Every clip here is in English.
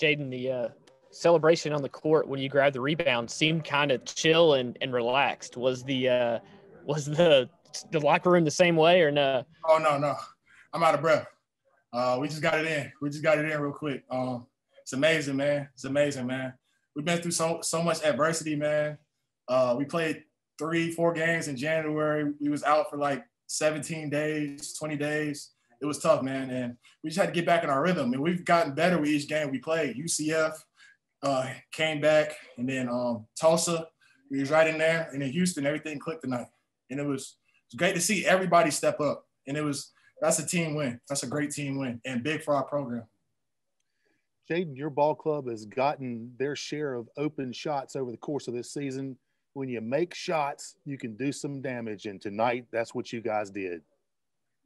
Jayden, the uh, celebration on the court when you grabbed the rebound seemed kind of chill and, and relaxed. Was the uh, was the the locker room the same way or no? Oh no, no, I'm out of breath. Uh, we just got it in. We just got it in real quick. Um, it's amazing, man. It's amazing, man. We've been through so so much adversity, man. Uh, we played three, four games in January. We was out for like 17 days, 20 days. It was tough, man. And we just had to get back in our rhythm. And we've gotten better with each game we played. UCF uh, came back, and then um, Tulsa, we was right in there. And then Houston, everything clicked tonight. And it was, it was great to see everybody step up. And it was, that's a team win. That's a great team win and big for our program. Jayden, your ball club has gotten their share of open shots over the course of this season. When you make shots, you can do some damage. And tonight, that's what you guys did.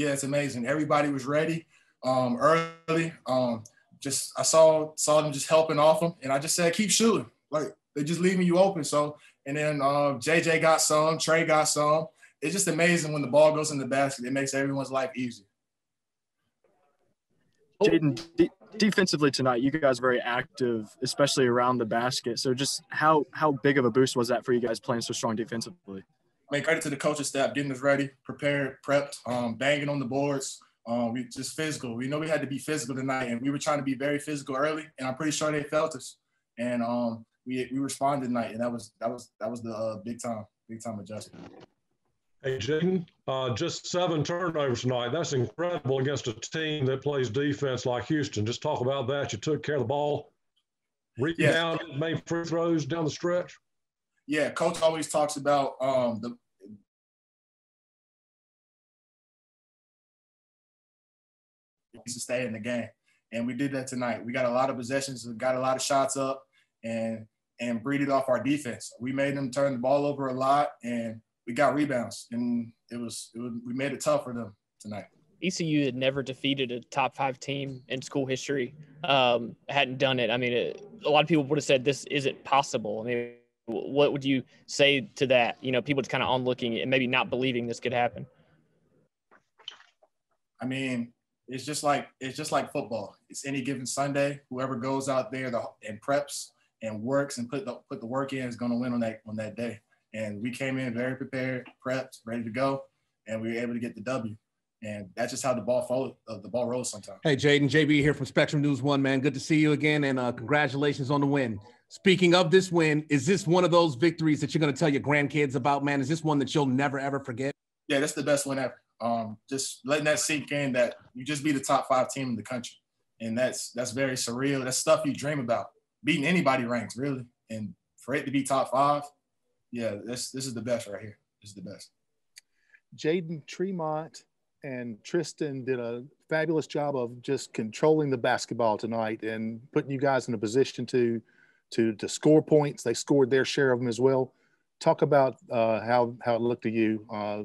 Yeah, it's amazing. Everybody was ready um, early. Um, just I saw saw them just helping off them, and I just said keep shooting. Like they're just leaving you open. So and then uh, JJ got some, Trey got some. It's just amazing when the ball goes in the basket. It makes everyone's life easier. Jayden, de- defensively tonight, you guys very active, especially around the basket. So just how how big of a boost was that for you guys playing so strong defensively? Credit to the coaching staff getting us ready, prepared, prepped, um, banging on the boards. Um, we just physical. We know we had to be physical tonight, and we were trying to be very physical early. And I'm pretty sure they felt us, and um, we we responded tonight, and that was that was that was the uh, big time big time adjustment. Hey, Jayden, uh, just seven turnovers tonight. That's incredible against a team that plays defense like Houston. Just talk about that. You took care of the ball, rebounded, made free throws down the stretch. Yeah, coach always talks about um, the to stay in the game, and we did that tonight. We got a lot of possessions, got a lot of shots up, and and breeded off our defense. We made them turn the ball over a lot, and we got rebounds, and it was, it was we made it tough for them tonight. ECU had never defeated a top five team in school history. Um, hadn't done it. I mean, it, a lot of people would have said this isn't possible. I mean, what would you say to that? You know, people just kind of on looking and maybe not believing this could happen. I mean, it's just like it's just like football. It's any given Sunday. Whoever goes out there and preps and works and put the put the work in is going to win on that on that day. And we came in very prepared, prepped, ready to go, and we were able to get the W. And that's just how the ball follow, uh, the ball rolls sometimes. Hey, Jayden, JB here from Spectrum News One, man. Good to see you again, and uh, congratulations on the win. Speaking of this win, is this one of those victories that you're going to tell your grandkids about, man? Is this one that you'll never ever forget? Yeah, that's the best win ever. Um, just letting that sink in that you just be the top five team in the country, and that's that's very surreal. That's stuff you dream about. Beating anybody ranks really, and for it to be top five, yeah, this this is the best right here. This is the best. Jayden Tremont and Tristen did a fabulous job of just controlling the basketball tonight and putting you guys in a position to to to score points. They scored their share of them as well. Talk about uh, how how it looked to you, uh,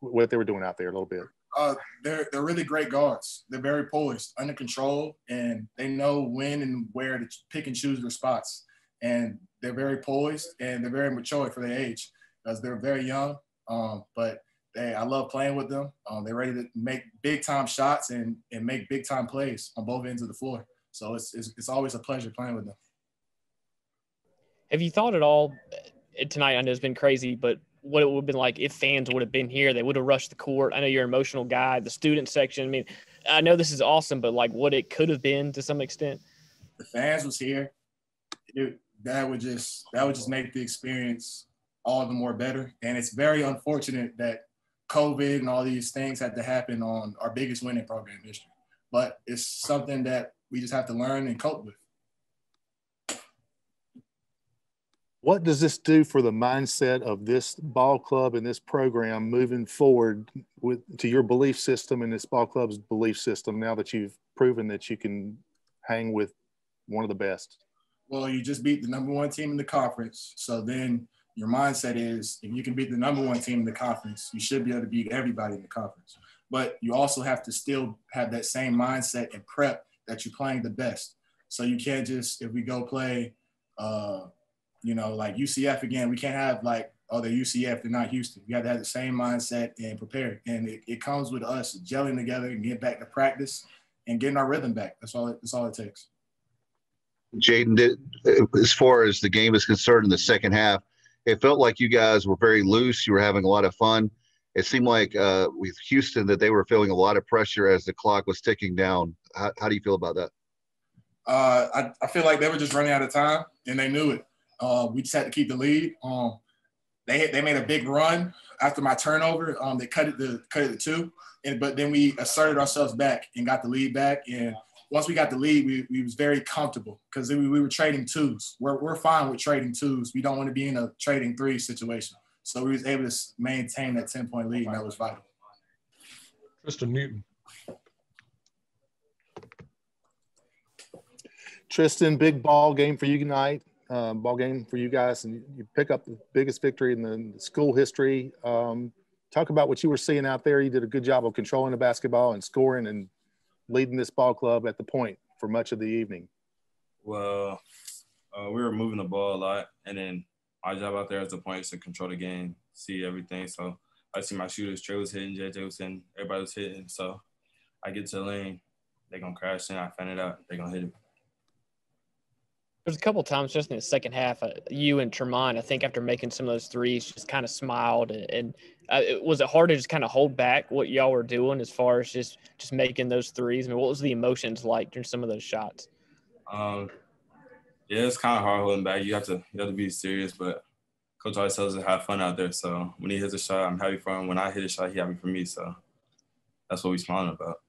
what they were doing out there a little bit. Uh, they're they're really great guards. They're very poised, under control, and they know when and where to pick and choose their spots and they're very poised and they're very mature for their age because they're very young. Um, but they, I love playing with them. Um, they're ready to make big time shots and, and make big time plays on both ends of the floor. So it's, it's, it's always a pleasure playing with them. Have you thought at all uh, tonight? I know it's been crazy, but what it would have been like if fans would have been here, they would have rushed the court. I know you're an emotional guy, the student section. I mean, I know this is awesome, but like what it could have been to some extent. The fans was here. It, that would just that would just make the experience all the more better. And it's very unfortunate that COVID and all these things had to happen on our biggest winning program history. But it's something that we just have to learn and cope with. What does this do for the mindset of this ball club and this program moving forward with to your belief system and this ball club's belief system now that you've proven that you can hang with one of the best? well, you just beat the number one team in the conference. So then your mindset is if you can beat the number one team in the conference, you should be able to beat everybody in the conference. But you also have to still have that same mindset and prep that you're playing the best. So you can't just, if we go play, uh, you know, like UCF again, we can't have like, oh, they're UCF, they're not Houston. We have to have the same mindset and prepare. And it, it comes with us gelling together and getting back to practice and getting our rhythm back. That's all it, that's all it takes. Jayden, did as far as the game is concerned in the second half, it felt like you guys were very loose. You were having a lot of fun. It seemed like uh, with Houston that they were feeling a lot of pressure as the clock was ticking down. How, how do you feel about that? Uh, I, I feel like they were just running out of time and they knew it. Uh, we just had to keep the lead. Um, they they made a big run after my turnover. Um, they cut it to cut it to two, and but then we asserted ourselves back and got the lead back. And once we got the lead, we, we was very comfortable because we, we were trading twos. We're, we're fine with trading twos. We don't want to be in a trading three situation. So we was able to maintain that 10 point lead, and that was vital. Tristen Newton. Tristen, big ball game for you tonight. Uh, ball game for you guys, and you pick up the biggest victory in the school history. Um, talk about what you were seeing out there. You did a good job of controlling the basketball and scoring and leading this ball club at the point for much of the evening. Well, uh, we were moving the ball a lot, and then my job out there as the point is to control the game, see everything. So I see my shooters, Trey was hitting, JJ was hitting, everybody was hitting. So I get to the lane, they gonna crash in, I find it out, they gonna hit it. There's a couple times just in the second half, uh, you and Tremont, I think after making some of those threes, just kind of smiled. And, and uh, was it hard to just kind of hold back what y'all were doing as far as just just making those threes? I mean, what was the emotions like during some of those shots? Um, yeah, it's kind of hard holding back. You have to you have to be serious, but coach always tells us to have fun out there. So when he hits a shot, I'm happy for him. When I hit a shot, he happy for me. So that's what we're smiling about.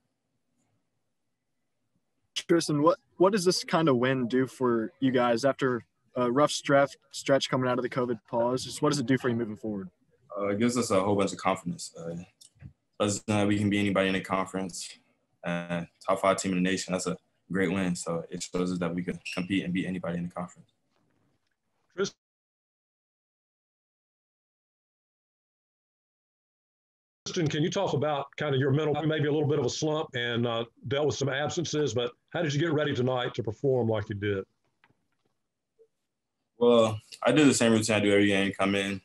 Tristen, what what does this kind of win do for you guys after a rough stretch stretch coming out of the COVID pause? Just what does it do for you moving forward? Uh, it gives us a whole bunch of confidence. Uh, us we can be anybody in the conference, uh, top five team in the nation. That's a great win. So it shows us that we can compete and beat anybody in the conference. Tristen, can you talk about kind of your mental, maybe a little bit of a slump and uh, dealt with some absences, but how did you get ready tonight to perform like you did? Well, I do the same routine I do every game. Come in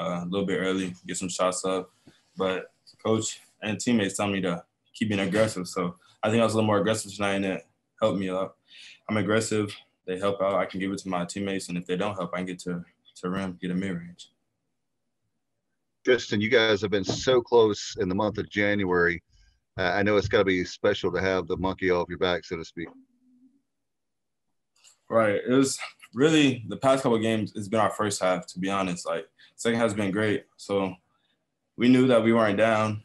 uh, a little bit early, get some shots up, but coach and teammates tell me to keep being aggressive. So I think I was a little more aggressive tonight, and it helped me a lot. I'm aggressive. They help out. I can give it to my teammates, and if they don't help, I can get to to rim, get a mid range. Tristen, you guys have been so close in the month of January. Uh, I know it's got to be special to have the monkey off your back, so to speak. Right. It was really the past couple games. It's been our first half, to be honest. Like second half has been great. So we knew that we weren't down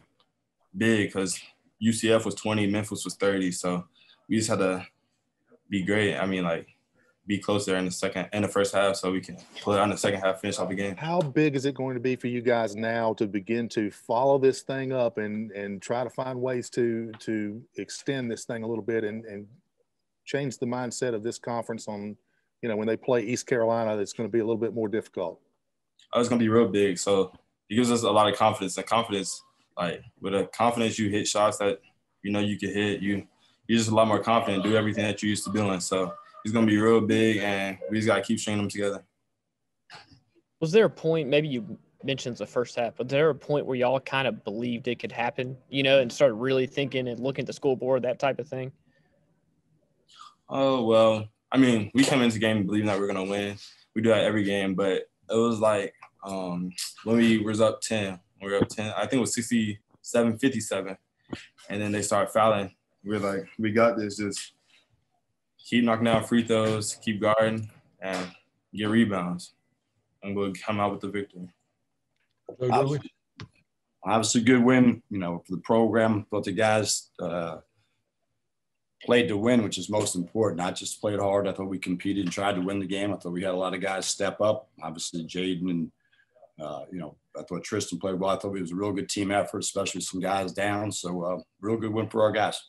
big because UCF was 20, Memphis was 30. So we just had to be great. I mean, like be close there in the second in the first half so we can pull it on the second half, finish off the game. How big is it going to be for you guys now to begin to follow this thing up and and try to find ways to to extend this thing a little bit and and change the mindset of this conference on you know when they play East Carolina it's going to be a little bit more difficult. Oh, it's going to be real big. So it gives us a lot of confidence. And confidence, like with a confidence, you hit shots that you know you can hit. You you're just a lot more confident, do everything that you used to doing. So he's gonna be real big, and we just gotta keep stringing them together. Was there a point? Maybe you mentioned the first half, but there a point where y'all kind of believed it could happen, you know, and started really thinking and looking at the school board, that type of thing? Oh well, I mean, we come into the game believing that we are gonna win. We do that every game, but it was like um, when we was up ten, we were up ten. I think it was 67, 57, and then they started fouling. We are like, we got this. Just keep knocking down free throws, keep guarding, and get rebounds, and we'll come out with the victory. Obviously, obviously good win, you know, for the program. But the guys uh, played to win, which is most important. Not just played hard. I thought we competed and tried to win the game. I thought we had a lot of guys step up. Obviously, Jayden and uh, you know, I thought Tristen played well. I thought it was a real good team effort, especially some guys down. So, uh, real good win for our guys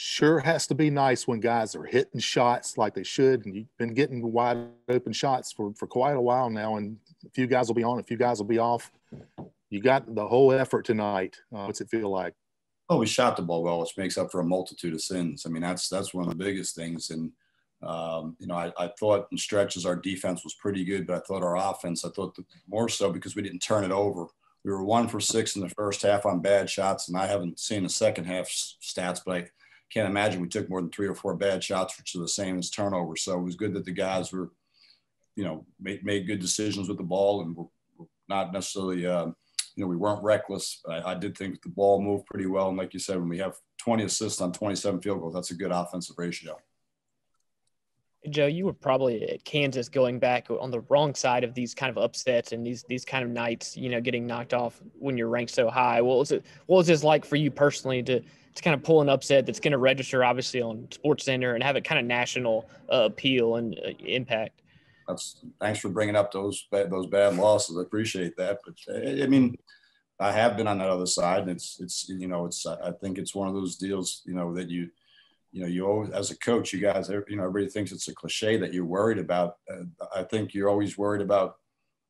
sure has to be nice when guys are hitting shots like they should. And you've been getting wide open shots for, for quite a while now. And a few guys will be on, a few guys will be off. You got the whole effort tonight. Uh, what's it feel like? Oh, we shot the ball well, which makes up for a multitude of sins. I mean, that's that's one of the biggest things. And um, you know, I, I, thought in stretches our defense was pretty good, but I thought our offense, I thought more so because we didn't turn it over. We were one for six in the first half on bad shots, and I haven't seen the second half stats, but I can't imagine we took more than three or four bad shots, which are the same as turnovers. So it was good that the guys were, you know, made, made good decisions with the ball and were, were not necessarily, uh, you know, we weren't reckless. I, I, did think the ball moved pretty well. And like you said, when we have 20 assists on 27 field goals, that's a good offensive ratio. Joe, you were probably at Kansas going back on the wrong side of these kind of upsets and these these kind of nights, you know, getting knocked off when you're ranked so high. What was it what was this like for you personally to to kind of pull an upset that's going to register obviously on Sports Center and have a kind of national uh, appeal and uh, impact? That's thanks for bringing up those those bad losses. I appreciate that, but I mean, I have been on that other side, and it's it's you know it's I think it's one of those deals you know that you you know, you always, as a coach, you guys, you know, everybody thinks it's a cliche that you're worried about. Uh, I think you're always worried about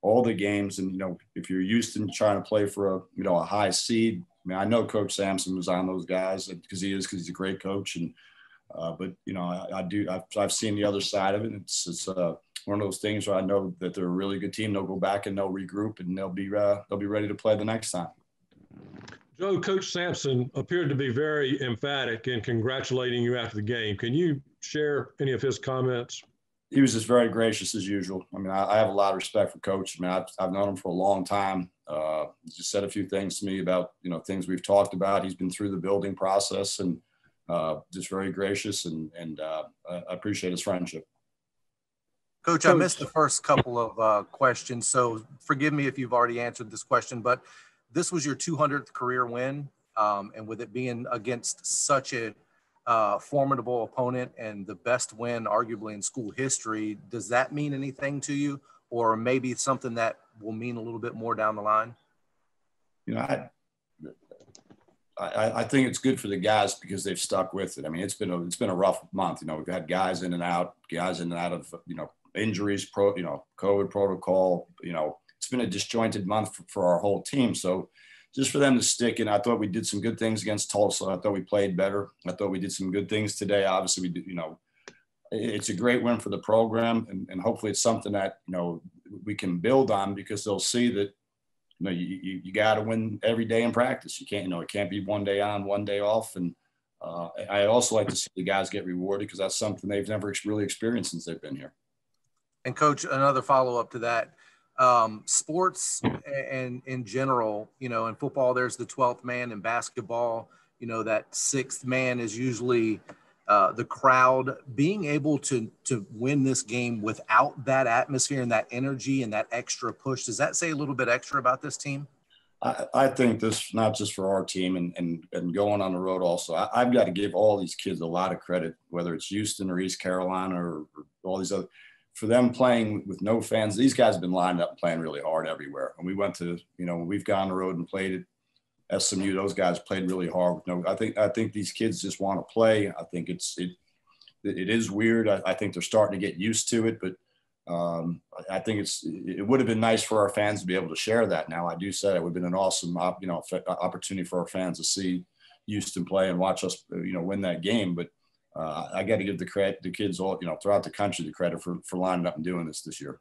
all the games. And, you know, if you're Houston trying to play for a, you know, a high seed, I mean, I know Coach Sampson was on those guys because he is, because he's a great coach. And, uh, but, you know, I, I do, I've, I've, seen the other side of it. It's, it's uh, one of those things where I know that they're a really good team. They'll go back and they'll regroup and they'll be, uh, they'll be ready to play the next time. Joe, Coach Sampson appeared to be very emphatic in congratulating you after the game. Can you share any of his comments? He was just very gracious as usual. I mean, I, I have a lot of respect for Coach. I mean, I've, I've known him for a long time. Uh, he just said a few things to me about you know things we've talked about. He's been through the building process and uh, just very gracious, and and uh, I appreciate his friendship. Coach, I missed the first couple of uh, questions, so forgive me if you've already answered this question, but this was your 200th career win. Um, and with it being against such a uh, formidable opponent and the best win, arguably in school history, does that mean anything to you, or maybe something that will mean a little bit more down the line? You know, I, I, I think it's good for the guys because they've stuck with it. I mean, it's been a it's been a rough month. You know, we've had guys in and out, guys in and out of you know injuries, pro you know COVID protocol. You know, it's been a disjointed month for, for, our whole team. So just for them to stick and I thought we did some good things against Tulsa. I thought we played better. I thought we did some good things today. Obviously, we did, you know, it's a great win for the program, and, and hopefully it's something that you know we can build on because they'll see that you know you, you, you got to win every day in practice. You can't you know it can't be one day on, one day off, and uh, I also like to see the guys get rewarded because that's something they've never really experienced since they've been here. And coach, another follow up to that um, sports and in general, you know, in football, there's the 12th man. In basketball, you know, that sixth man is usually uh, the crowd. Being able to to win this game without that atmosphere and that energy and that extra push, does that say a little bit extra about this team? I, I think this not just for our team and and, and going on the road also. I, have got to give all these kids a lot of credit, whether it's Houston or East Carolina or, or all these other for them playing with no fans, these guys have been lined up playing really hard everywhere. And we went to, you know, we've gone on the road and played at SMU. Those guys played really hard. No, I think I think these kids just want to play. I think it's it it is weird. I, I think they're starting to get used to it, but um, I think it's it would have been nice for our fans to be able to share that. Now I do say it would have been an awesome you know opportunity for our fans to see Houston play and watch us you know win that game, but uh, I got to give the credit the kids all you know throughout the country the credit for for lining up and doing this this year.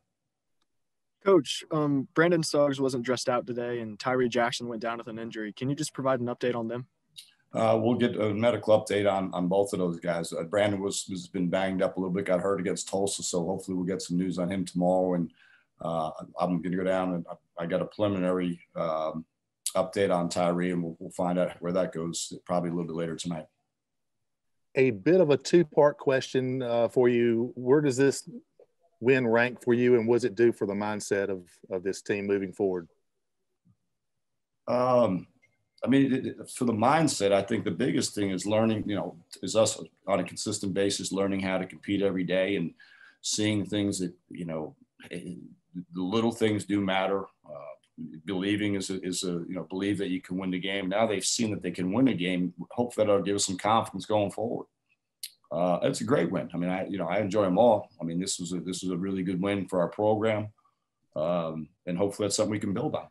Coach, um, Brandon Suggs wasn't dressed out today, and Tyree Jackson went down with an injury. Can you just provide an update on them? Uh, we'll get a medical update on, on both of those guys. Uh, Brandon was has been banged up a little bit, got hurt against Tulsa, so hopefully we'll get some news on him tomorrow. And uh, I'm going to go down and I, I got a preliminary um, update on Tyree, and we'll, we'll find out where that goes probably a little bit later tonight a bit of a two part question uh, for you. Where does this win rank for you, and what does it do for the mindset of, of this team moving forward? Um, I mean, for the mindset, I think the biggest thing is learning, you know, is us on a consistent basis learning how to compete every day and seeing things that, you know, eh, the little things do matter. Uh, believing is a, is a, you know, believe that you can win the game. Now they've seen that they can win a game. Hope that'll give us some confidence going forward uh, it's a great win. I mean, I you know I enjoy them all. I mean, this was a this was a really good win for our program, um, and hopefully that's something we can build on.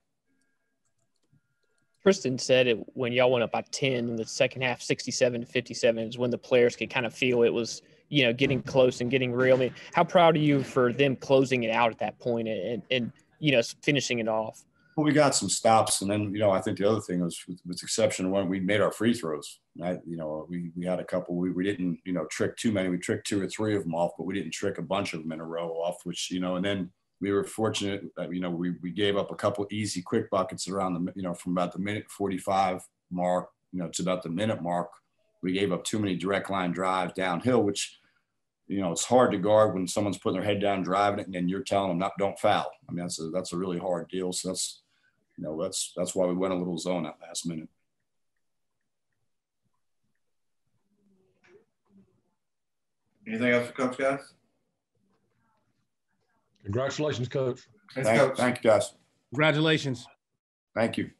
Tristen said it when y'all went up by 10 in the second half, 67 to 57 is when the players could kind of feel it was, you know, getting close and getting real. I mean, how proud are you for them closing it out at that point and, and you know, finishing it off? We got some stops, and then you know I think the other thing was, with, with exception of when we made our free throws. I, you know, we we had a couple. We, we didn't you know trick too many. We tricked two or three of them off, but we didn't trick a bunch of them in a row off. Which you know, and then we were fortunate that you know we we gave up a couple easy quick buckets around the you know from about the minute 45 mark you know to about the minute mark. We gave up too many direct line drives downhill, which you know, it's hard to guard when someone's putting their head down driving it and then you're telling them not don't foul. I mean, that's a that's a really hard deal. So that's you know, that's that's why we went a little zone that last minute. Anything else for Coach guys? Congratulations, Coach. Thanks, Thank, thank you, guys. Congratulations. Thank you.